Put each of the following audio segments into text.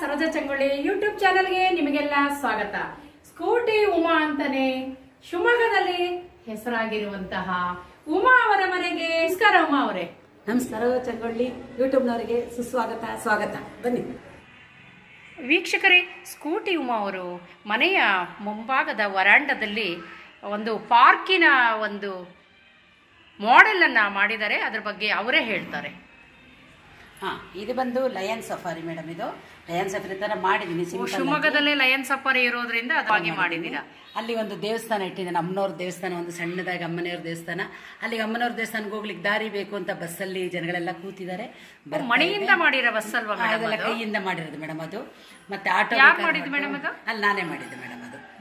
Saroja Changolli YouTube ಚಾನಲ್ಗೆ ನಿಮಗೆಲ್ಲ ಸ್ವಾಗತ. ಸ್ಕೂಟಿ ಉಮಾ ಅಂತಾನೆ ಶಿವಮೊಗ್ಗದಲ್ಲಿ ಹೆಸರಾಗಿರುವಂತಹ ಉಮಾ ಅವರ ಮನೆಗೆ ನಮಸ್ಕಾರ ಉಮಾ ಅವರೇ. ನಮಸ್ಕಾರ ಚಂಗೊಳ್ಳಿ ಯೂಟ್ಯೂಬ್ನವರಿಗೆ ಸುಸ್ವಾಗತ ಸ್ವಾಗತ. ಬನ್ನಿ. ವೀಕ್ಷಕರೇ ಸ್ಕೂಟಿ ಉಮಾ ಅವರು ಮನೆಯ ಮುಂಭಾಗದ ವರಾಂಡದಲ್ಲಿ ಒಂದು ಪಾರ್ಕಿನ ಒಂದು ಮಾಡೆಲನ್ನು ಮಾಡಿದ್ದಾರೆ. ಅದ್ರ ಬಗ್ಗೆ ಅವರೇ ಹೇಳ್ತಾರೆ. ಹಾ ಇದು ಬಂದು ಲಯನ್ ಸಫಾರಿ ಮೇಡಮ್ ಇದು. ಲಯನ್ ಸಫಾರಿ ತರ ಮಾಡಿದೀನಿ simple ಶಿವಮೊಗ್ಗದಲ್ಲಿ ಲಯನ್ ಸಫಾರಿ ಇರೋದ್ರಿಂದ ಅದಾಗಿ ಮಾಡಿದ್ದೀರಾ? ಅಲ್ಲಿ ಒಂದು ದೇವಸ್ಥಾನ ಇಟ್ಟಿದ್ದೇನೆ ಅಮ್ಮನವ್ರ ದೇವಸ್ಥಾನ ಒಂದು ಸಣ್ಣದಾಗಿ ಅಮ್ಮನವ್ರ ದೇವಸ್ಥಾನ. ಅಲ್ಲಿಗೆ ಅಮ್ಮನವ್ರ ದೇವಸ್ಥಾನಕ್ಕೆ ಹೋಗ್ಲಿಕ್ಕೆ ದಾರಿ ಬೇಕು ಅಂತ ಬಸ್ಸಲ್ಲಿ ಜನಗಳೆಲ್ಲ ಕೂತಿದ್ದಾರೆ. ಮಣಿಯಿಂದ. ಮಾಡಿರೋ ಬಸ್ ಅಲ್ವಾ ಕೈಯಿಂದ ಮಾಡಿರೋದು ಮೇಡಮ್ ಅದು. ಮತ್ತೆ ಆಟೋ ಮಾಡಿದ್ದು ಮೇಡಮ್ ಅದು? ಅಲ್ಲಿ ನಾನೇ ಮಾಡಿದ್ದೆ ಮೇಡಮ್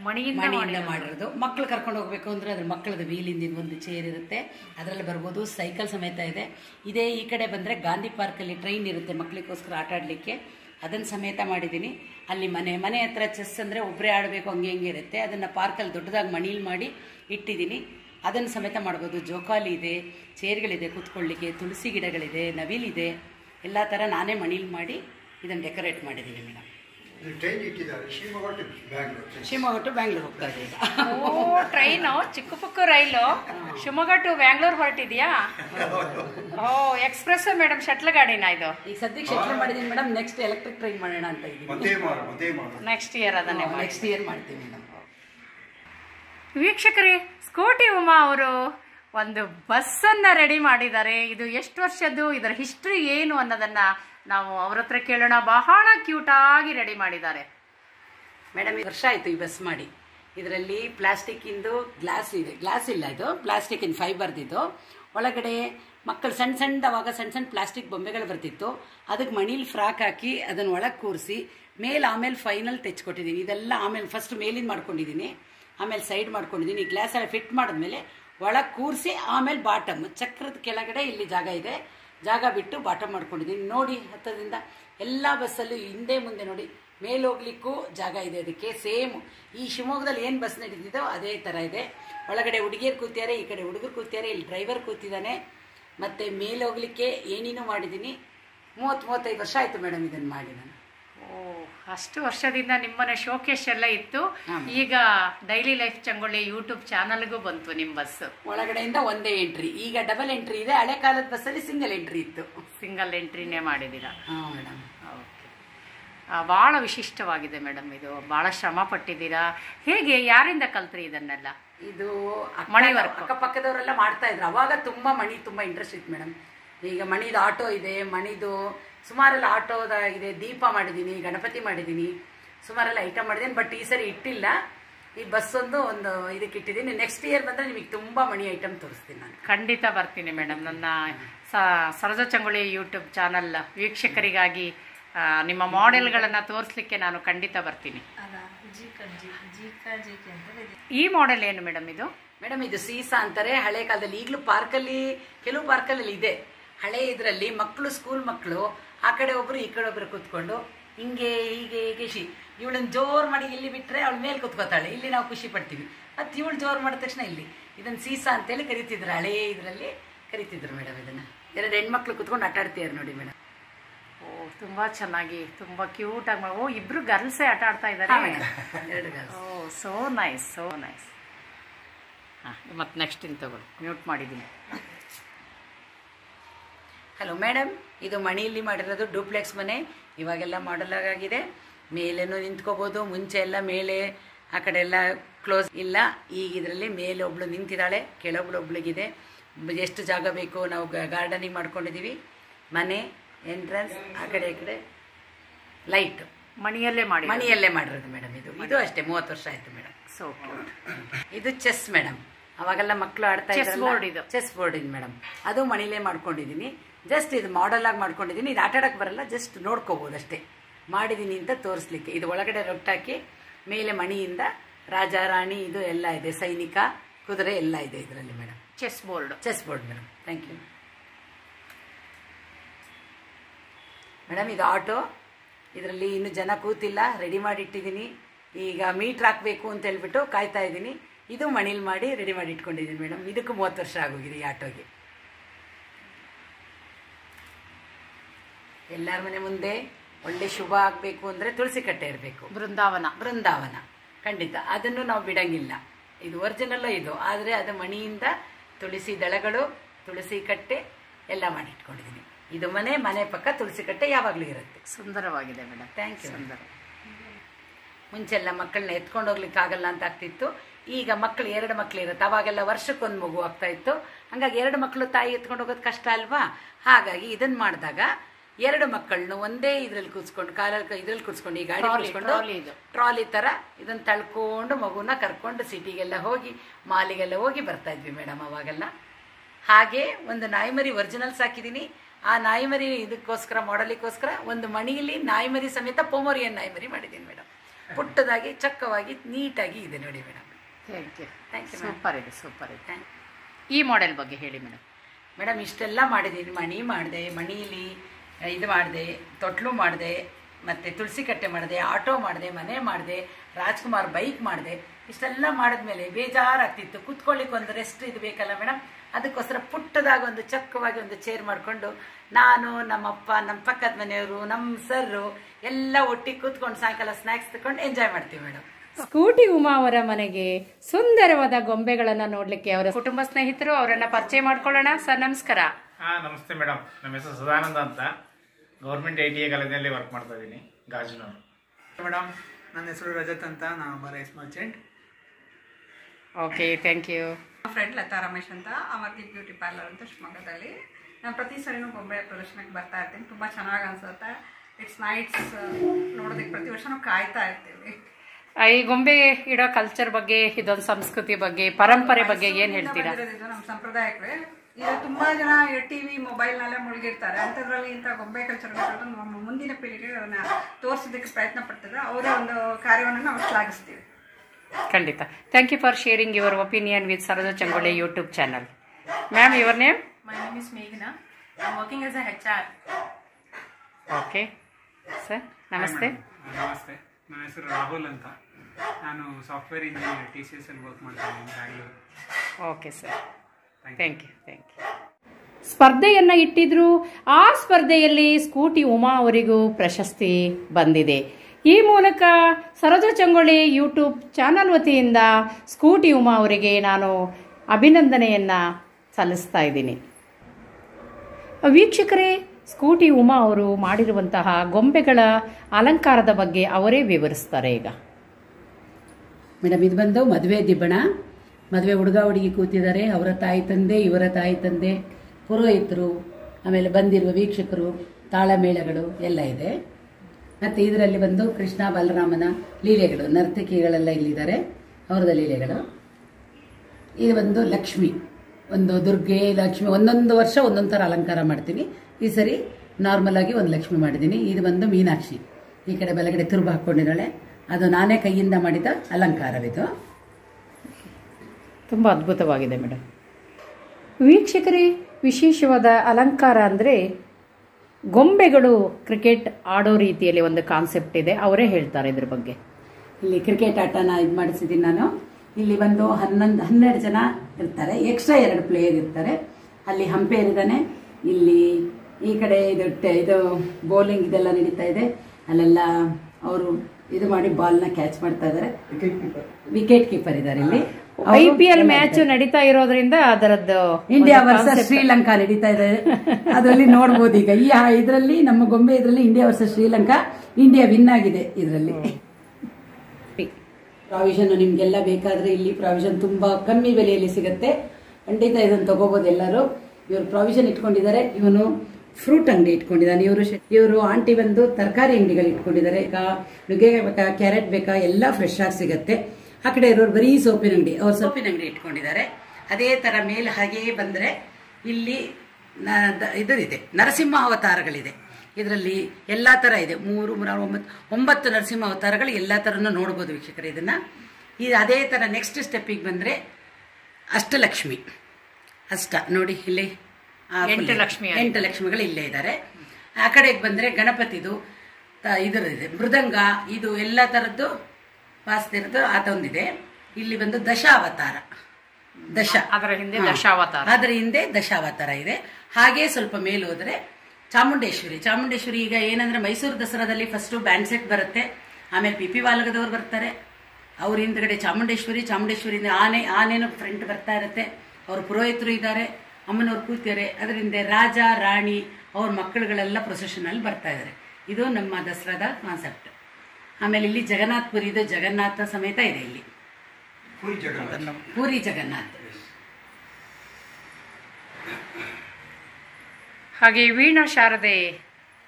ಮಣಿಯಿಂದ ಮಾಡಿರೋದು. ಮಕ್ಳು ಕರ್ಕೊಂಡು ಹೋಗ್ಬೇಕು ಅಂದ್ರೆ ಅದ್ರ ಮಕ್ಕಳದು ವೀಲಿಂದ ಒಂದು ಚೇರ್ ಇರುತ್ತೆ. ಅದರಲ್ಲಿ ಬರ್ಬೋದು ಸೈಕಲ್ ಸಮೇತ ಇದೆ. ಇದೇ ಈ ಕಡೆ ಬಂದ್ರೆ ಗಾಂಧಿ ಪಾರ್ಕಲ್ಲಿ ಟ್ರೈನ್ ಇರುತ್ತೆ ಮಕ್ಕಳಿಗೋಸ್ಕರ ಆಟ ಆಡ್ಲಿಕ್ಕೆ. ಅದನ್ನ ಸಮೇತ ಮಾಡಿದ್ದೀನಿ ಅಲ್ಲಿ ಮನೆ ಮನೆ ಹತ್ರ ಚೆಸ್ ಅಂದ್ರೆ ಒಬ್ಬರೇ ಆಡಬೇಕು ಹಂಗೆ ಹಂಗೆ ಇರುತ್ತೆ. ಅದನ್ನ ಪಾರ್ಕಲ್ಲಿ ದೊಡ್ಡದಾಗಿ ಮಣೀಲಿ ಮಾಡಿ ಇಟ್ಟಿದ್ದೀನಿ ಅದನ್ನು ಸಮೇತ ಮಾಡ್ಬೋದು. ಜೋಕಾಲಿ ಇದೆ ಚೇರ್ಗಳಿದೆ ಕೂತ್ಕೊಳ್ಳಿಕ್ಕೆ ತುಳಸಿ ಗಿಡಗಳಿದೆ ನವಿಲಿದೆ. ಎಲ್ಲ ಥರ ನಾನೇ ಮಣೀಲಿ ಮಾಡಿ ಇದನ್ನು ಡೆಕೋರೇಟ್ ಮಾಡಿದ್ದೀನಿ ಮೇಡಮ್. ಟ್ರೈನ್ ಇಟ್ಟಿದ್ದಾರೆ. ಶಿವಮೊಗ್ಗ ಟು ಬ್ಯಾಂಗ್ಳೂರ್ ಶಿವಮೊಗ್ಗ ಟು ಬ್ಯಾಂಗ್ಳೂರ್ ಹೋಗ್ತಾ ಇದ್ದೀವಿ ಓ ಟ್ರೈನು ಚಿಕ್ಕ ಪುಕ್ಕ ರೈಲು? ಶಿವಮೊಗ್ಗ ಟು ಬ್ಯಾಂಗ್ಳೂರ್ ಹೊರಟಿದ್ಯಾ? ಓ ಎಕ್ಸ್ಪ್ರೆಸ್ ಮೇಡಮ್ ಶಟ್ಲ್ ಗಾಡಿನ ಇದು? ಈಗ ಸದ್ಯಕ್ಕೆ ಶಟ್ಲ್ ಮಾಡಿದೀನಿ ಮೇಡಮ್ ನೆಕ್ಸ್ಟ್ ಎಲೆಕ್ಟ್ರಿಕ್ ಟ್ರೈನ್ ಮಾಡೋಣ ಅಂತ ಮಾಡು ನೆಕ್ಸ್ಟ್ ಇಯರ್ ಅದನ್ನೇ ನೆಕ್ಸ್ಟ್ ಇಯರ್ ಮಾಡ್ತೀವಿ ಮೇಡಮ್ ವೀಕ್ಷಕರೇ ಸ್ಕೂಟಿ ಉಮಾ ಅವರು ಒಂದು ಬಸ್ಸನ್ನು ರೆಡಿ ಮಾಡಿದ್ದಾರೆ. ಇದು ಎಷ್ಟು ವರ್ಷದ್ದು? ಇದರ ಹಿಸ್ಟ್ರಿ ಏನು ಅನ್ನೋದನ್ನ ನಾವು ಅವ್ರ ಹತ್ರ ಕೇಳೋಣ. ಬಹಳ ಕ್ಯೂಟ್ ಆಗಿ ರೆಡಿ ಮಾಡಿದ್ದಾರೆ. ಮೇಡಮ್, ವರ್ಷ ಆಯ್ತು ಈ ಬಸ್ ಮಾಡಿ. ಇದರಲ್ಲಿ ಪ್ಲಾಸ್ಟಿಕ್ ಇಂದು ಗ್ಲಾಸ್ ಇದೆ. ಗ್ಲಾಸ್ ಇಲ್ಲ ಇದು. ಪ್ಲಾಸ್ಟಿಕ್ ಇನ್ ಫೈಬರ್ದಿದ್ದು ಒಳಗಡೆ ಮಕ್ಕಳು ಸಣ್ಣ ಸಣ್ಣದವಾಗ ಸಣ್ಣ ಸಣ್ಣ ಪ್ಲಾಸ್ಟಿಕ್ ಬೊಂಬೆಗಳು ಬರ್ತಿತ್ತು. ಅದಕ್ಕೆ ಮಣಿಲಿ ಫ್ರಾಕ್ ಹಾಕಿ ಅದನ್ನು ಒಳಗೆ ಕೂರಿಸಿ, ಮೇಲೆ ಆಮೇಲೆ ಫೈನಲ್ ತೆಚ್ಕೊಟ್ಟಿದ್ದೀನಿ. ಇದೆಲ್ಲ ಆಮೇಲೆ ಫಸ್ಟ್ ಮೇಲಿಂದ ಮಾಡ್ಕೊಂಡಿದ್ದೀನಿ. ಆಮೇಲೆ ಸೈಡ್ ಮಾಡ್ಕೊಂಡಿದ್ದೀನಿ. ಈ ಗ್ಲಾಸ್ ಎಲ್ಲ ಫಿಟ್ ಮಾಡಿದ್ಮೇಲೆ ಒಳಗೆ ಕೂರಿಸಿ, ಆಮೇಲೆ ಬಾಟಮ್ ಚಕ್ರದ ಕೆಳಗಡೆ ಇಲ್ಲಿ ಜಾಗ ಇದೆ. ಜಾಗ ಬಿಟ್ಟು ಬಾಟ ಮಾಡ್ಕೊಂಡಿದ್ದೀನಿ. ನೋಡಿ ಹತ್ತದಿಂದ ಎಲ್ಲ ಬಸ್ಸಲ್ಲೂ ಹಿಂದೆ ಮುಂದೆ ನೋಡಿ, ಮೇಲೋಗ್ಲಿಕ್ಕೂ ಜಾಗ ಇದೆ ಅದಕ್ಕೆ. ಸೇಮ್ ಈ ಶಿವಮೊಗ್ಗದಲ್ಲಿ ಏನು ಬಸ್ ನಡೀತಿದೋ ಅದೇ ಥರ ಇದೆ. ಒಳಗಡೆ ಹುಡುಗಿಯರು ಕೂತಿದ್ದಾರೆ, ಈ ಕಡೆ ಹುಡುಗರು ಕೂತಿದ್ದಾರೆ, ಇಲ್ಲಿ ಡ್ರೈವರ್ ಕೂತಿದ್ದಾನೆ. ಮತ್ತು ಮೇಲೋಗ್ಲಿಕ್ಕೆ ಏನೇನೋ ಮಾಡಿದ್ದೀನಿ. ಮೂವತ್ತು ಮೂವತ್ತೈದು ವರ್ಷ ಆಯಿತು ಮೇಡಮ್ ಇದನ್ನು ಮಾಡಿ ನಾನು. ಅಷ್ಟು ವರ್ಷದಿಂದ ನಿಮ್ಮನೆ ಶೋಕೇಶ್ ಎಲ್ಲ ಇತ್ತು. ಈಗ ಡೈಲಿ ಲೈಫ್ ಚಂಗೊಳ್ಳಿ ಯೂಟ್ಯೂಬ್ ಚಾನಲ್ಗೂ ಬಂತು ನಿಮ್ಮ ಬಸ್ ಒಳಗಡೆಯಿಂದ ಒಂದೇ ಎಂಟ್ರಿ ಈಗ ಡಬಲ್ ಎಂಟ್ರಿ ಇದೆ. ಹಳೆ ಕಾಲದ ಬಸ್ಸಲ್ಲಿ ಸಿಂಗಲ್ ಎಂಟ್ರಿ ಇತ್ತು. ಸಿಂಗಲ್ ಎಂಟ್ರಿನೇ ಮಾಡಿದ್ದೀರಾ? ಮೇಡಮ್ ಓಕೆ ಭಾಳ ವಿಶಿಷ್ಟವಾಗಿದೆ ಮೇಡಮ್ ಇದು. ಭಾಳ ಶ್ರಮ ಪಟ್ಟಿದ್ದೀರಾ? ಹೇಗೆ ಯಾರಿಂದ ಕಲ್ತ್ರಿ ಇದನ್ನೆಲ್ಲ? ಇದು ಮಣಿ. ಅಕ್ಕಪಕ್ಕದವರೆಲ್ಲ ಮಾಡ್ತಾ ಇದ್ರು. ಅವಾಗ ತುಂಬಾ ಮಣಿ ತುಂಬಾ ಇಂಟ್ರೆಸ್ಟ್ ಇತ್ತು ಮೇಡಮ್ ಈಗ ಮಣಿದು ಆಟೋ ಇದೆ ಮಣಿದು ಸುಮಾರೆಲ್ಲ ಆಟೋದಾಗಿದೆ ಇದೆ ದೀಪ ಮಾಡಿದ್ದೀನಿ ಗಣಪತಿ ಮಾಡಿದ್ದೀನಿ ಸುಮಾರೆಲ್ಲ ಐಟಮ್ ಮಾಡಿದ್ದೀನಿ ಬಟ್ ಈ ಸರಿ ಇಟ್ಟಿಲ್ಲ. ಈ ಬಸ್ ಒಂದು ಒಂದು ಇದಕ್ಕೆ ಇಟ್ಟಿದ್ದೀನಿ. ನೆಕ್ಸ್ಟ್ ಇಯರ್ ಬಂದ್ರೆ ನಿಮಗೆ ತುಂಬಾ ಮಣಿ ಐಟಮ್ ತೋರಿಸ್ತೀನಿ ನಾನು. ಖಂಡಿತ ಬರ್ತೀನಿ ಮೇಡಮ್ ನನ್ನ ಸರಜ ಚಂಗೊಳಿ ಯೂಟ್ಯೂಬ್ ಚಾನಲ್ ವೀಕ್ಷಕರಿಗಾಗಿ ನಿಮ್ಮ ಮಾಡೆಲ್ಗಳನ್ನು ತೋರಿಸ್ಲಿಕ್ಕೆ ನಾನು ಖಂಡಿತ ಬರ್ತೀನಿ. ಈ ಮಾಡೆಲ್ ಏನು ಮೇಡಮ್ ಇದು? ಮೇಡಮ್ ಇದು ಸೀಸಾ ಅಂತಾರೆ. ಹಳೆ ಕಾಲದಲ್ಲಿ ಈಗಲೂ ಪಾರ್ಕಲ್ಲಿ ಕೆಲವು ಪಾರ್ಕಲ್ಲಿ ಇದೆ. ಹಳೆ ಇದರಲ್ಲಿ ಮಕ್ಕಳು ಸ್ಕೂಲ್ ಮಕ್ಕಳು ಆ ಕಡೆ ಒಬ್ರು ಈ ಕಡೆ ಒಬ್ರು ಕೂತ್ಕೊಂಡು ಹಿಂಗೆ ಹೀಗೆ ಹೀಗೆ ಶಿ ಇವಳನ್ನ ಜೋರ್ ಮಾಡಿ ಇಲ್ಲಿ ಬಿಟ್ರೆ ಅವಳ ಮೇಲೆ ಕೂತ್ಕೋತಾಳೆ. ಇಲ್ಲಿ ನಾವು ಖುಷಿ ಪಡ್ತೀವಿ. ಮತ್ತೆ ಇವಳು ಜೋರ್ ಮಾಡಿದ ತಕ್ಷಣ ಇಲ್ಲಿ. ಇದನ್ನ ಸೀಸಾ ಅಂತೇಳಿ ಕರಿತಿದ್ರು. ಹಳೇ ಇದರಲ್ಲಿ ಕರಿತಿದ್ರು ಮೇಡಮ್ ಇದನ್ನ. ಎರಡು ಹೆಣ್ಮಕ್ಳು ಕೂತ್ಕೊಂಡು ಆಟ ನೋಡಿ ಮೇಡಮ್ ಓ ತುಂಬಾ ಚೆನ್ನಾಗಿ ತುಂಬಾ ಕ್ಯೂಟ್ ಆಗಿ ಓ ಇಬ್ರು ಗರ್ಲ್ಸೇ ಆಟ ಆಡ್ತಾ ಇದ್ದಾರೆ. ಎರಡು. Oh so nice so nice ಹಾಂ ಮತ್ತೆ ನೆಕ್ಸ್ಟ್ ಇನ್ ತಗೊಳ್ಳಿ. ಮ್ಯೂಟ್ ಮಾಡಿದ್ದೀನಿ. ಹಲೋ ಮೇಡಮ್ ಇದು ಮಣಿಯಲ್ಲಿ ಮಾಡಿರೋದು ಡೂಪ್ಲೆಕ್ಸ್ ಮನೆ. ಇವಾಗೆಲ್ಲ ಮಾಡಲಾಗಿದೆ ಮೇಲೇನು ನಿಂತ್ಕೋಬೋದು ಮುಂಚೆ ಎಲ್ಲ ಮೇಲೆ ಆ ಕಡೆ ಎಲ್ಲ ಕ್ಲೋಸ್ ಇಲ್ಲ. ಈಗ ಇದರಲ್ಲಿ ಮೇಲೆ ಒಬ್ಳು ನಿಂತಿದ್ದಾಳೆ ಕೆಳೊಬ್ಳು ಒಬ್ಳಿಗಿದೆ. ಎಷ್ಟು ಜಾಗ ಬೇಕು? ನಾವು ಗಾರ್ಡನಿಂಗ್ ಮಾಡ್ಕೊಂಡಿದ್ದೀವಿ ಮನೆ ಎಂಟ್ರೆನ್ಸ್ ಆ ಕಡೆ ಈ ಕಡೆ. ಲೈಟ್. ಮಣಿಯಲ್ಲೇ ಮಾಡಿ ಮಣಿಯಲ್ಲೇ ಮಾಡಿರೋದು ಮೇಡಮ್ ಇದು. ಇದು ಅಷ್ಟೇ ಮೂವತ್ತು ವರ್ಷ ಆಯ್ತು ಮೇಡಮ್. ಸೊ ಇದು ಚೆಸ್ ಮೇಡಮ್. ಅವಾಗೆಲ್ಲ ಮಕ್ಕಳು ಆಡ್ತಾ ಚೆಸ್ ಬೋರ್ಡ್ ಇದು. ಚೆಸ್ ಬೋರ್ಡ್ ಇದು ಮೇಡಮ್. ಅದು ಮಣಿಲೇ ಮಾಡ್ಕೊಂಡಿದ್ದೀನಿ ಜಸ್ಟ್ ಇದು ಮಾಡಲ್ ಆಗಿ ಮಾಡ್ಕೊಂಡಿದ್ದೀನಿ ಇದು ಆಟ ಆಡಕ್ಕೆ ಬರಲ್ಲ ಜಸ್ಟ್ ನೋಡ್ಕೋಬಹುದು ಅಷ್ಟೇ ಮಾಡಿದ್ದೀನಿ ಅಂತ ತೋರಿಸ್ಲಿಕ್ಕೆ. ಇದು ಒಳಗಡೆ ರೊಟ್ಟಾಕಿ ಮೇಲೆ ಮಣಿಯಿಂದ ರಾಜ ರಾಣಿ ಇದು ಎಲ್ಲ ಇದೆ ಸೈನಿಕ ಕುದುರೆ ಎಲ್ಲ ಇದೆ ಇದರಲ್ಲಿ madam. Chess board chess board madam. Thank you madam ಇದು ಆಟೋ. ಇದರಲ್ಲಿ ಇನ್ನು ಜನ ಕೂತಿಲ್ಲ ರೆಡಿ ಮಾಡಿ ಇಟ್ಟಿದ್ದೀನಿ ಈಗ ಮೀಟ್ರ್ ಹಾಕಬೇಕು ಅಂತ ಹೇಳ್ಬಿಟ್ಟು ಕಾಯ್ತಾ ಇದ್ದೀನಿ ಇದು ಮಣಿಲ್ ಮಾಡಿ ರೆಡಿ ಮಾಡಿ ಇಟ್ಕೊಂಡಿದ್ದೀನಿ ಮೇಡಮ್. ಇದಕ್ಕೂ ಮೂವತ್ತು ವರ್ಷ ಆಗೋಗಿದೆ ಈ ಆಟೋಗೆ. ಎಲ್ಲರ ಮನೆ ಮುಂದೆ ಒಳ್ಳೆ ಶುಭ ಆಗಬೇಕು ಅಂದರೆ ತುಳಸಿ ಕಟ್ಟೆ ಇರಬೇಕು. ಬೃಂದಾವನ. ಬೃಂದಾವನ. ಖಂಡಿತ. ಅದನ್ನು ನಾವು ಬಿಡಂಗಿಲ್ಲ. ಇದು ಒರಿಜಿನಲ್ಲ ಇದು. ಆದರೆ ಅದು ಮಣಿಯಿಂದ ತುಳಸಿ ದಳಗಳು ತುಳಸಿ ಕಟ್ಟೆ ಎಲ್ಲ ಮಾಡಿಟ್ಕೊಂಡಿದ್ದೀನಿ ಇದು ಮನೆ ಮನೆ ಪಕ್ಕ ತುಳಸಿ ಕಟ್ಟೆ ಯಾವಾಗಲೂ ಇರುತ್ತೆ. ಸುಂದರವಾಗಿದೆ ಮೇಡಮ್. ಥ್ಯಾಂಕ್ ಯು ಸುಂದರ. ಮುಂಚೆಲ್ಲ ಮಕ್ಕಳನ್ನ ಎತ್ಕೊಂಡು ಹೋಗ್ಲಿಕ್ಕೆ ಆಗಲ್ಲ ಅಂತ ಆಗ್ತಿತ್ತು. ಈಗ ಮಕ್ಕಳು ಎರಡು ಮಕ್ಕಳು ಇರುತ್ತೆ. ಅವಾಗೆಲ್ಲ ವರ್ಷಕ್ಕೊಂದು ಮಗು ಆಗ್ತಾ ಇತ್ತು. ಹಂಗಾಗಿ ಎರಡು ಮಕ್ಕಳು ತಾಯಿ ಎತ್ಕೊಂಡು ಹೋಗೋದು ಕಷ್ಟ ಅಲ್ವಾ? ಹಾಗಾಗಿ ಇದನ್ನ ಮಾಡಿದಾಗ ಎರಡು ಮಕ್ಕಳನ್ನು ಒಂದೇ ಇದ್ರಲ್ಲಿ ಕೂತ್ಕೊಂಡು ಕಾಲಲ್ಲಿ ಇದ್ರಲ್ಲಿ ಕೂತ್ಕೊಂಡು ಈ ಗಾಡಿ ಕೂತ್ಕೊಂಡು. ಟ್ರಾಲಿ ತರ ಇದನ್ನ ತಳ್ಕೊಂಡು ಮಗುನ ಕರ್ಕೊಂಡು ಸಿಟಿಗೆಲ್ಲ ಹೋಗಿ ಮಾಲಿಗೆಲ್ಲ ಹೋಗಿ ಬರ್ತಾ ಇದ್ವಿ ಮೇಡಮ್ ಅವಾಗೆಲ್ಲ. ಹಾಗೆ ಒಂದು ನಾಯಿಮರಿ ಒರಿಜಿನಲ್ ಸಾಕಿದ್ದೀನಿ ಆ ನಾಯಿಮರಿ ಇದಕ್ಕೋಸ್ಕರ ಮಾಡಲಿಕ್ಕೋಸ್ಕರ ಒಂದು ಮಣಿಯಲ್ಲಿ ನಾಯಿಮರಿ ಸಮೇತ ಪೊಮೋರಿಯನ್ ನಾಯಿಮರಿ ಮಾಡಿದ್ದೀನಿ ಮೇಡಮ್ ಪುಟ್ಟದಾಗಿ ಚಕ್ಕವಾಗಿ ನೀಟಾಗಿ ಇದೆ ನೋಡಿ ಮೇಡಮ್ ಸೂಪರ್ ಇದೆ ಸೂಪರ್ ಇದೆ. ಈ ಮಾಡೆಲ್ ಬಗ್ಗೆ ಹೇಳಿ ಮೇಡಮ್ ಮೇಡಮ್ ಇಷ್ಟೆಲ್ಲ ಮಾಡಿದ್ದೀನಿ ಮಣಿ ಮಾಡಿದೆ ಮಣಿಲಿ ಇದು ಮಾಡಿದೆ, ತೊಟ್ಲು ಮಾಡಿದೆ, ಮತ್ತು ತುಳಸಿ ಕಟ್ಟೆ ಮಾಡಿದೆ, ಆಟೋ ಮಾಡಿದೆ, ಮನೆ ಮಾಡಿದೆ, ರಾಜ್ಕುಮಾರ್ ಬೈಕ್ ಮಾಡಿದೆ, ಇಷ್ಟೆಲ್ಲ ಮಾಡಿದ್ಮೇಲೆ ಬೇಜಾರಾಗ್ತಿತ್ತು. ಕೂತ್ಕೊಳ್ಳಿಕ್ಕೆ ಒಂದು ರೆಸ್ಟ್ ಇದು ಬೇಕಲ್ಲ ಮೇಡಮ್? ಅದಕ್ಕೋಸ್ಕರ ಪುಟ್ಟದಾಗ ಒಂದು ಚಕ್ಕವಾಗಿ ಒಂದು ಚೇರ್ ಮಾಡಿಕೊಂಡು ನಾನು, ನಮ್ಮಪ್ಪ ನಮ್ಮ ಪಕ್ಕದ ಮನೆಯವರು ನಮ್ಮ ಸರ್ರು ಎಲ್ಲ ಒಟ್ಟಿಗೆ ಕೂತ್ಕೊಂಡು ಸಾಯಂಕಾಲ ಸ್ನ್ಯಾಕ್ಸ್ ತಗೊಂಡು ಎಂಜಾಯ್ ಮಾಡ್ತೀವಿ ಮೇಡಮ್. ಸ್ಕೂಟಿ ಉಮಾ ಅವರ ಮನೆಗೆ ಸುಂದರವಾದ ಗೊಂಬೆಗಳನ್ನು ನೋಡಲಿಕ್ಕೆ ಅವರ ಕುಟುಂಬ ಸ್ನೇಹಿತರು ಅವರನ್ನು ಪರಿಚಯ ಮಾಡ್ಕೊಳ್ಳೋಣ. ಸರ್, ನಮಸ್ಕಾರ. ಹಾ ನಮಸ್ತೆ ಮೇಡಮ್. ನಮ್ಮ ಹೆಸರು ಸದಾನಂದ ಅಂತ. ಗೌರ್ಮೆಂಟ್ ಐ ಟಿ ಐ ಕಾಲೇಜಲ್ಲಿ ವರ್ಕ್ ಮಾಡ್ತಾ ಇದ್ದೀನಿ ಗಾಜಿನವರು ಮೇಡಮ್ ನನ್ನ ಹೆಸರು ರಜತ್ ಅಂತ. ನಾನು rice merchant okay thank you friend Latha Ramesh ಅಂತ. ಅಮರ್ತಿ ಬ್ಯೂಟಿ ಪಾರ್ಲರ್ ಅಂತ ಶಿವಮೊಗ್ಗದಲ್ಲಿ. ನಾನು ಪ್ರತಿ ಸರಿನೂ ಗೊಂಬೆ ಪ್ರದರ್ಶನಕ್ಕೆ ಬರ್ತಾ ಇರ್ತೀನಿ. ತುಂಬ ಚೆನ್ನಾಗಿ ಅನ್ಸುತ್ತೆ. ಇಟ್ಸ್ ನೈಟ್ಸ್ ನೋಡೋದಕ್ಕೆ ಪ್ರತಿ ವರ್ಷನೂ ಕಾಯ್ತಾ ಇರ್ತೀವಿ. ಈ ಗೊಂಬೆ ಇಡೋ ಕಲ್ಚರ್ ಬಗ್ಗೆ ಇದೊಂದು ಸಂಸ್ಕೃತಿ ಬಗ್ಗೆ ಪರಂಪರೆ ಬಗ್ಗೆ ಏನ್ ಹೇಳ್ತೀರಾ? ನಮ್ಮ ಸಂಪ್ರದಾಯಕ್ಕೆ. ಈಗ ತುಂಬಾ ಜನ ಟಿವಿ ಮೊಬೈಲ್ನಲ್ಲೇ ಮುಳುಗಿರ್ತಾರೆ. ಅಂಥದ್ರಲ್ಲಿ ಇಂಥ ಗೊಂಬೆ ಕಲ್ಚರ್ ನಮ್ಮ ಮುಂದಿನ ಪೀಳಿಗೆಗೆ ಅದನ್ನ ತೋರಿಸೋದಕ್ಕೆ ಪ್ರಯತ್ನ ಪಡ್ತದೆ ಅವರ ಒಂದು ಕಾರ್ಯವನ್ನು ನಾವು ಶ್ಲಾಘಿಸ್ತೀವಿ. ಖಂಡಿತ. Thank you for sharing your opinion with ಸರದ Changolli YouTube channel ma'am your name my name is ಮೇಘನಾ I working as a H R okay sir ನಮಸ್ತೆ ನಮಸ್ತೆ ನನ್ನ ಹೆಸರು ರಾಹುಲ್ ಅಂತ. ನಾನು software engineer T C S ಅಲ್ಲಿ ವರ್ಕ್ ಮಾಡ್ತೀನಿ Bangalore okay sir thank you thank you ಸ್ಪರ್ಧೆಯನ್ನ ಇಟ್ಟಿದ್ರು. ಆ ಸ್ಪರ್ಧೆಯಲ್ಲಿ ಸ್ಕೂಟಿ ಉಮಾ ಅವರಿಗೂ ಪ್ರಶಸ್ತಿ ಬಂದಿದೆ. ಈ ಮೂಲಕ ಸರೋಜ ಚಂಗೊಳ್ಳಿ ಯೂಟ್ಯೂಬ್ ಚಾನಲ್ ವತಿಯಿಂದ ಸ್ಕೂಟಿ ಉಮಾ ಅವರಿಗೆ ನಾನು ಅಭಿನಂದನೆಯನ್ನ ಸಲ್ಲಿಸ್ತಾ ಇದ್ದೀನಿ. ವೀಕ್ಷಕರೇ ಸ್ಕೂಟಿ ಉಮಾ ಅವರು ಮಾಡಿರುವಂತಹ ಗೊಂಬೆಗಳ ಅಲಂಕಾರದ ಬಗ್ಗೆ ಅವರೇ ವಿವರಿಸ್ತಾರೆ ಈಗ. ಮೇಡಮ್ ಇದು ಬಂದು ಮದುವೆ ದಿಬ್ಬಣ. ಮದುವೆ ಹುಡುಗ ಹುಡುಗಿ ಕೂತಿದ್ದಾರೆ, ಅವರ ತಾಯಿ ತಂದೆ, ಇವರ ತಾಯಿ ತಂದೆ, ಪುರೋಹಿತರು, ಆಮೇಲೆ ಬಂದಿರುವ ವೀಕ್ಷಕರು, ತಾಳಮೇಳಗಳು ಎಲ್ಲ ಇದೆ. ಮತ್ತು ಇದರಲ್ಲಿ ಬಂದು ಕೃಷ್ಣ ಬಲರಾಮನ ಲೀಲೆಗಳು, ನರ್ತಕಿಗಳೆಲ್ಲ ಇಲ್ಲಿದ್ದಾರೆ, ಅವರದ ಲೀಲೆಗಳು. ಇದು ಒಂದು ಲಕ್ಷ್ಮಿ, ಒಂದು ದುರ್ಗೆ, ಲಕ್ಷ್ಮಿ, ಒಂದೊಂದು ವರ್ಷ ಒಂದೊಂದು ಥರ ಅಲಂಕಾರ ಮಾಡ್ತೀವಿ. ಈ ಸರಿ ನಾರ್ಮಲ್ ಆಗಿ ಒಂದು ಲಕ್ಷ್ಮಿ ಮಾಡಿದ್ದೀನಿ. ಇದು ಬಂದು ಮೀನಾಕ್ಷಿ. ಈ ಕಡೆ ಬಲಗಡೆ ತುರುಬು ಹಾಕ್ಕೊಂಡಿದ್ದಾಳೆ ಅದು ನಾನೇ ಕೈಯಿಂದ ಮಾಡಿದ ಅಲಂಕಾರವಿದು. ತುಂಬ ಅದ್ಭುತವಾಗಿದೆ ಮೇಡಮ್ ವೀಕ್ಷಕರೇ ವಿಶೇಷವಾದ ಅಲಂಕಾರ ಅಂದರೆ ಗೊಂಬೆಗಳು ಕ್ರಿಕೆಟ್ ಆಡೋ ರೀತಿಯಲ್ಲಿ ಒಂದು ಕಾನ್ಸೆಪ್ಟ್ ಇದೆ. ಅವರೇ ಹೇಳ್ತಾರೆ ಇದ್ರ ಬಗ್ಗೆ. ಇಲ್ಲಿ ಕ್ರಿಕೆಟ್ ಆಟನ ಇದು ಮಾಡಿಸಿದ್ದೀನಿ ನಾನು. ಇಲ್ಲಿ ಬಂದು ಹನ್ನೊಂದು ಹನ್ನೆರಡು ಜನ ಇರ್ತಾರೆ. ಎಕ್ಸ್ಟ್ರಾ ಎರಡು ಪ್ಲೇಯರ್ ಇರ್ತಾರೆ. ಅಲ್ಲಿ ಹಂಪೇರ್ ಇದ್ದಾನೆ ಇಲ್ಲಿ ಈ ಕಡೆ ಇದು ಟ- ಇದು ಬೌಲಿಂಗ್ ಇದೆಲ್ಲ ನಡೀತಾ ಇದೆ. ಅಲ್ಲೆಲ್ಲ ಅವರು ಇದು ಮಾಡಿ ಬಾಲ್ನ ಕ್ಯಾಚ್ ಮಾಡ್ತಾ ಇದ್ದಾರೆ. ವಿಕೆಟ್ ಕೀಪರ್ ಇದ್ದಾರೆ ಇಲ್ಲಿ. ಐ ಪಿ ಎಲ್ ಮ್ಯಾಚ್ ನಡೀತಾ ಇರೋದ್ರಿಂದ ಅದರದ್ದು ಇಂಡಿಯಾ ವರ್ಸಸ್ ಶ್ರೀಲಂಕಾ ನಡೀತಾ ಇದೆ. ಅದರಲ್ಲಿ ನೋಡ್ಬೋದು ಈಗ. ಈ ಇದರಲ್ಲಿ ನಮ್ಮ ಗೊಂಬೆ ಇದರಲ್ಲಿ India versus Sri Lanka India win ಆಗಿದೆ ಇದರಲ್ಲಿ. ಪ್ರಾವಿಷನ್ ನಿಮ್ಗೆಲ್ಲ ಬೇಕಾದ್ರೆ ಇಲ್ಲಿ ಪ್ರಾವಿಷನ್ ತುಂಬಾ ಕಮ್ಮಿ ಬೆಲೆಯಲ್ಲಿ ಸಿಗುತ್ತೆ. ಖಂಡಿತ ಇದನ್ನು ತಗೋಬಹುದು ಎಲ್ಲರೂ. ಇವರು ಪ್ರಾವಿಷನ್ ಇಟ್ಕೊಂಡಿದ್ದಾರೆ. ಇವನು ಫ್ರೂಟ್ ಅಂಗಡಿ ಇಟ್ಕೊಂಡಿದ್ದಾನೆ. ಇವರು ಇವರು ಆಂಟಿ ಬಂದು ತರಕಾರಿ ಅಂಗಡಿಗಳು ಇಟ್ಕೊಂಡಿದ್ದಾರೆ. ಈಗ ನುಗ್ಗೆ ಬೇಕಾ ಕ್ಯಾರೆಟ್ ಬೇಕಾ ಎಲ್ಲ ಫ್ರೆಶ್ ಆಗಿ ಸಿಗುತ್ತೆ. ಆ ಕಡೆ ಇರೋರು ಬರೀ ಸೋಪಿನ ಅಂಗಡಿ. ಅವ್ರು ಸೋಪಿನ ಅಂಗಡಿ ಇಟ್ಕೊಂಡಿದ್ದಾರೆ. ಅದೇ ತರ ಮೇಲೆ ಹಾಗೆಯೇ ಬಂದ್ರೆ ಇಲ್ಲಿ ಇದರಿದೆ ದ- ಇದು ಇದೆ ನರಸಿಂಹ ಅವತಾರಗಳಿದೆ ಇದರಲ್ಲಿ ಎಲ್ಲಾ ತರ ಇದೆ. ಮೂರು ಮೂರು ಒಂಬತ್ತು ಒಂಬತ್ತು ನರಸಿಂಹ ಅವತಾರಗಳು ಎಲ್ಲಾ ತರನು ನೋಡ್ಬೋದು ವೀಕ್ಷಕರು ಇದನ್ನ. ಇದು ಅದೇ ತರ ನೆಕ್ಸ್ಟ್ ಸ್ಟೆಪ್ಪಿಗೆ ಬಂದ್ರೆ ಅಷ್ಟಲಕ್ಷ್ಮಿ. ಅಷ್ಟ ನೋಡಿ ಇಲ್ಲಿ ಆ ಎಂಟು ಲಕ್ಷ್ಮಿ ಆಗಿದೆ. ಎಂಟು ಲಕ್ಷ್ಮಿಗಳು ಇಲ್ಲೇ ಇದ್ದಾರೆ. ಆ ಕಡೆಗೆ ಬಂದ್ರೆ ಗಣಪತಿದು ಇದರ ಇದೆ. ಮೃದಂಗ ಇದು ಎಲ್ಲ ತರದ್ದು ವಾಸ್ತಿರದ್ದು ಅದೊಂದಿದೆ. ಇಲ್ಲಿ ಬಂದು ದಶಾವತಾರ. ದಶ. ಅದರ ಹಿಂದೆ ದಶಾವತಾರ. ಅದರ ಹಿಂದೆ ದಶಾವತಾರ ಇದೆ. ಹಾಗೆ ಸ್ವಲ್ಪ ಮೇಲೆ ಹೋದ್ರೆ ಚಾಮುಂಡೇಶ್ವರಿ. ಚಾಮುಂಡೇಶ್ವರಿ ಈಗ ಏನಂದ್ರೆ ಮೈಸೂರು ದಸರಾದಲ್ಲಿ ಫಸ್ಟು ಬ್ಯಾಂಡ್ ಸೆಟ್ ಬರುತ್ತೆ. ಆಮೇಲೆ ಪಿಪಿ ಪಿ ವಾಲಗದವ್ರು ಬರ್ತಾರೆ. ಅವ್ರ ಹಿಂದ್ಗಡೆ ಚಾಮುಂಡೇಶ್ವರಿ ಚಾಮುಂಡೇಶ್ವರಿಯಿಂದ ಆನೆ ಆನೆನೂ ಫ್ರಂಟ್ ಬರ್ತಾ ಇರುತ್ತೆ. ಅವ್ರ ಪುರೋಹಿತರು ಇದ್ದಾರೆ ಅಮ್ಮನವ್ರು ಕೂತಿದ್ದಾರೆ. ಅದರಿಂದ ರಾಜ ರಾಣಿ ಅವ್ರ ಮಕ್ಕಳುಗಳೆಲ್ಲ ಪ್ರೊಸೆಷನಲ್ಲಿ ಬರ್ತಾ ಇದ್ದಾರೆ. ಇದು ನಮ್ಮ ದಸರಾದ ಕಾನ್ಸೆಪ್ಟ್ ಆಮೇಲೆ ಇಲ್ಲಿ ಜಗನ್ನಾಥ್ ಪುರಿದು ಜಗನ್ನಾಥ ಸಮೇತ ಇದೆ ಇಲ್ಲಿ. ಪುರಿ ಜಗನ್ನಾಥ್. ಪೂರಿ ಜಗನ್ನಾಥ್. ಹಾಗೆ ವೀಣಾ ಶಾರದೆ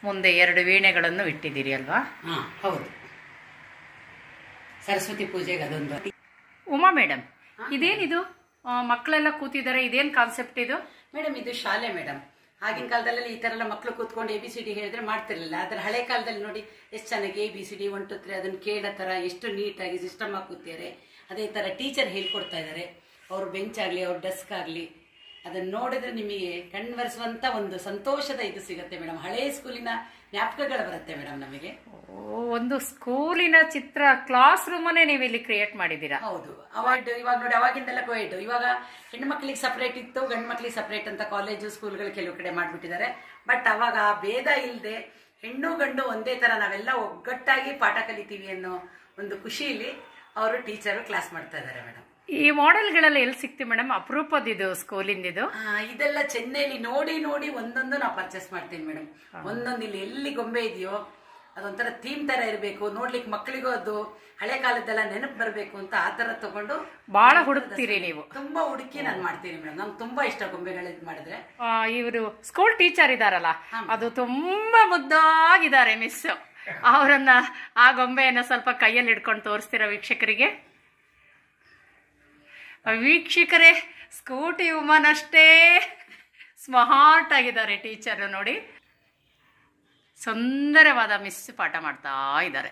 ಮುಂದೆ ಎರಡು ವೀಣೆಗಳನ್ನು ಇಟ್ಟಿದ್ದೀರಿ ಅಲ್ವಾ? ಹಾ ಹೌದು. ಸರಸ್ವತಿ ಪೂಜೆಗೆ ಅದೊಂದು. ಉಮಾ ಮೇಡಮ್ ಇದೇನಿದು? ಮಕ್ಕಳೆಲ್ಲ ಕೂತಿದ್ದಾರೆ ಇದೇನು ಕಾನ್ಸೆಪ್ಟ್ ಇದು? ಮೇಡಮ್ ಇದು ಶಾಲೆ ಮೇಡಮ್ ಆಗಿನ ಕಾಲದಲ್ಲಿ ಈ ತರ ಎಲ್ಲ ಮಕ್ಕಳು ಕೂತ್ಕೊಂಡು ಎ ಬಿ ಸಿ ಡಿ ಹೇಳಿದ್ರೆ ಮಾಡ್ತಿರ್ಲಿಲ್ಲ. ಆದ್ರೆ ಹಳೆ ಕಾಲದಲ್ಲಿ ನೋಡಿ ಎಷ್ಟು ಚೆನ್ನಾಗಿ A B C D one two three ಅದನ್ನ ಕೇಳೋ ತರ ಎಷ್ಟು ನೀಟಾಗಿ ಸಿಸ್ಟಮ್ ಕೂತಿದ್ದಾರೆ ಅದೇ ತರ ಟೀಚರ್ ಹೇಳ್ಕೊಡ್ತಾ ಇದ್ದಾರೆ ಅವ್ರ ಬೆಂಚ್ ಆಗಲಿ, ಅವ್ರ ಡೆಸ್ಕ್ ಆಗ್ಲಿ ಅದನ್ನ ನೋಡಿದ್ರೆ ನಿಮಗೆ ಕಣ್ವರಿಸುವಂತ ಒಂದು ಸಂತೋಷದ ಇದು ಸಿಗುತ್ತೆ ಮೇಡಮ್. ಹಳೆ ಸ್ಕೂಲಿನ ಜ್ಞಾಪಕಗಳು ಬರುತ್ತೆ ಮೇಡಮ್ ನಮಗೆ. ಓ, ಒಂದು ಸ್ಕೂಲಿನ ಚಿತ್ರ ಕ್ಲಾಸ್ ರೂಮನ್ನೇ ನೀವು ಇಲ್ಲಿ ಕ್ರಿಯೇಟ್ ಮಾಡಿದ್ದೀರಾ? ಹೌದು. ಅವಾರ್ಡ್ ಇವಾಗ ನೋಡಿ ಅವಾಗಿಂದೆಲ್ಲ ಕೋವಿಡ್ ಇವಾಗ ಹೆಣ್ಣು ಮಕ್ಕಳಿಗೆ ಸಪರೇಟ್ ಇತ್ತು ಗಂಡು ಮಕ್ಕಳಿಗೆ ಸಪರೇಟ್ ಅಂತ ಕಾಲೇಜು ಸ್ಕೂಲ್ಗಳು ಕೆಲವು ಕಡೆ ಮಾಡಿಬಿಟ್ಟಿದ್ದಾರೆ. ಬಟ್ ಅವಾಗ ಆ ಭೇದ ಇಲ್ಲದೆ ಹೆಣ್ಣು ಗಂಡು ಒಂದೇ ತರ ನಾವೆಲ್ಲ ಒಗ್ಗಟ್ಟಾಗಿ ಪಾಠ ಕಲಿತೀವಿ ಅನ್ನೋ ಒಂದು ಖುಷಿಯಲ್ಲಿ ಅವರು ಟೀಚರು ಕ್ಲಾಸ್ ಮಾಡ್ತಾ ಇದ್ದಾರೆ ಮೇಡಮ್. ಈ ಮಾಡೆಲ್ಗಳೆಲ್ಲ ಎಲ್ಲಿ ಸಿಕ್ತಿ ಮೇಡಮ್ ಅಪರೂಪದಿದು ಸ್ಕೂಲಿಂದಿದು ಇದೆಲ್ಲ ಚೆನ್ನೈಲಿ ನೋಡಿ ನೋಡಿ ಒಂದೊಂದು ನಾವು ಪರ್ಚೇಸ್ ಮಾಡ್ತೀನಿ ಮೇಡಮ್ ಒಂದೊಂದು ಇಲ್ಲಿ ಎಲ್ಲಿ ಗೊಂಬೆ ಇದೆಯೋ ಅದೊಂಥರ ಥೀಮ್ ತರ ಇರಬೇಕು. ನೋಡ್ಲಿಕ್ಕೆ ಮಕ್ಕಳಿಗೂ ಅದು ಹಳೆ ಕಾಲದ್ದೆಲ್ಲ ನೆನಪು ಬರಬೇಕು ಅಂತ ಆ ತರ ತಗೊಂಡು ಬಹಳ ಹುಡುಕ್ತೀರಿ ನೀವು. ತುಂಬಾ ಹುಡುಕಿ ನಾನು ಮಾಡ್ತೀನಿ ಮೇಡಮ್ ನಮ್ಗೆ ತುಂಬಾ ಇಷ್ಟ ಗೊಂಬೆಗಳು ಇದು ಮಾಡಿದ್ರೆ. ಇವರು ಸ್ಕೂಲ್ ಟೀಚರ್ ಇದಾರಲ್ಲ ಅದು ತುಂಬಾ ಮುದ್ದಾಗಿದ್ದಾರೆ ಮಿಸ್ ಅವರನ್ನ ಆ ಗೊಂಬೆಯನ್ನ ಸ್ವಲ್ಪ ಕೈಯಲ್ಲಿ ಹಿಡ್ಕೊಂಡು ತೋರಿಸ್ತೀರಾ ವೀಕ್ಷಕರಿಗೆ? ವೀಕ್ಷಕರೇ, ಸ್ಕೂಟಿ ವುಮನ್ ಅಷ್ಟೇ ಸ್ಮಾರ್ಟ್ ಆಗಿದ್ದಾರೆ ಟೀಚರ್ ನೋಡಿ. ಸುಂದರವಾದ ಮಿಸ್ ಪಾಠ ಮಾಡ್ತಾ ಇದ್ದಾರೆ.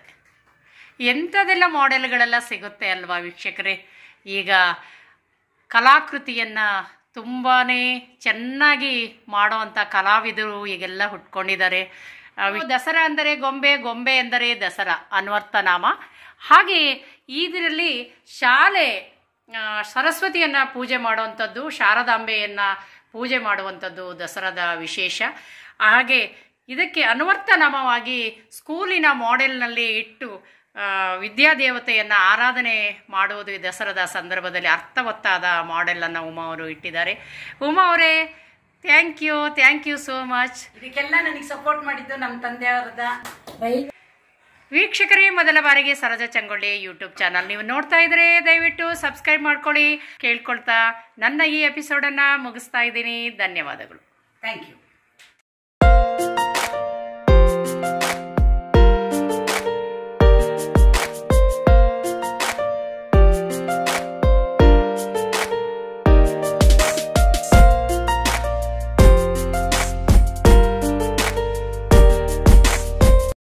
ಎಂಥದೆಲ್ಲ ಮಾಡೆಲ್ಗಳೆಲ್ಲ ಸಿಗುತ್ತೆ ಅಲ್ವಾ ವೀಕ್ಷಕರೇ? ಈಗ ಕಲಾಕೃತಿಯನ್ನು ತುಂಬಾ ಚೆನ್ನಾಗಿ ಮಾಡೋವಂಥ ಕಲಾವಿದರು ಈಗೆಲ್ಲ ಹುಟ್ಕೊಂಡಿದ್ದಾರೆ. ದಸರಾ ಅಂದರೆ ಗೊಂಬೆ ಗೊಂಬೆ ಎಂದರೆ ದಸರಾ, ಅನ್ವರ್ಥ ನಾಮ. ಹಾಗೆ ಇದರಲ್ಲಿ ಶಾಲೆ ಸರಸ್ವತಿಯನ್ನ ಪೂಜೆ ಮಾಡುವಂಥದ್ದು, ಶಾರದಾಂಬೆಯನ್ನ ಪೂಜೆ ಮಾಡುವಂಥದ್ದು ದಸರಾದ ವಿಶೇಷ. ಹಾಗೆ ಇದಕ್ಕೆ ಅನುವರ್ತನಾಮವಾಗಿ ಸ್ಕೂಲಿನ ಮಾಡೆಲ್ನಲ್ಲಿ ಇಟ್ಟು ವಿದ್ಯಾದೇವತೆಯನ್ನು ಆರಾಧನೆ ಮಾಡುವುದು ದಸರಾದ ಸಂದರ್ಭದಲ್ಲಿ ಅರ್ಥವತ್ತಾದ ಮಾಡೆಲನ್ನು ಉಮಾ ಅವರು ಇಟ್ಟಿದ್ದಾರೆ. ಉಮಾ ಅವರೇ thank you thank you so much ಇದಕ್ಕೆಲ್ಲ ನನಗೆ ಸಪೋರ್ಟ್ ಮಾಡಿದ್ದು ನಮ್ಮ ತಂದೆಯವರದ ವೀಕ್ಷಕರೇ, ಮೊದಲ ಬಾರಿಗೆ ಸರೋಜ ಚಂಗೊಳ್ಳಿ ಯೂಟ್ಯೂಬ್ ಚಾನಲ್. ನೀವು ನೋಡ್ತಾ ಇದ್ರೆ ದಯವಿಟ್ಟು ಸಬ್ಸ್ಕ್ರೈಬ್ ಮಾಡ್ಕೊಳ್ಳಿ. ಕೇಳ್ಕೊಳ್ತಾ ನನ್ನ ಈ ಎಪಿಸೋಡನ್ನು ಮುಗಿಸ್ತಾ ಇದ್ದೀನಿ. ಧನ್ಯವಾದಗಳು. Thank you